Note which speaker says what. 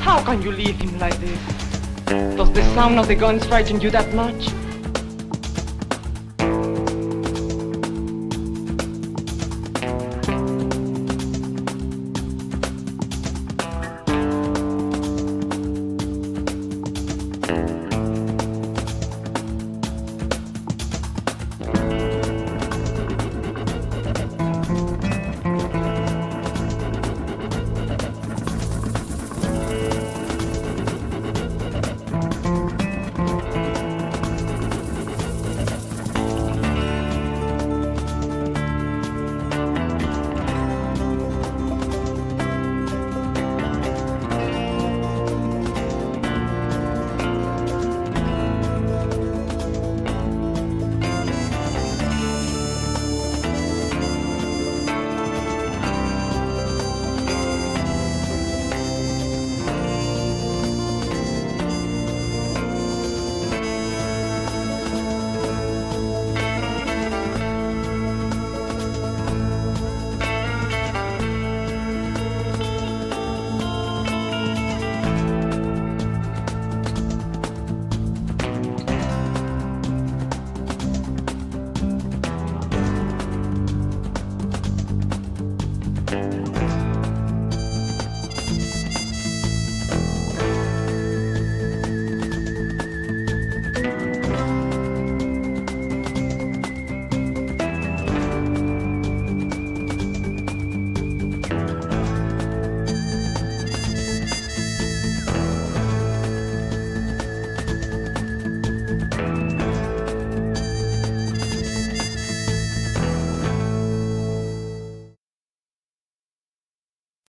Speaker 1: How can you leave him like this? Does the sound of the guns frighten you that much?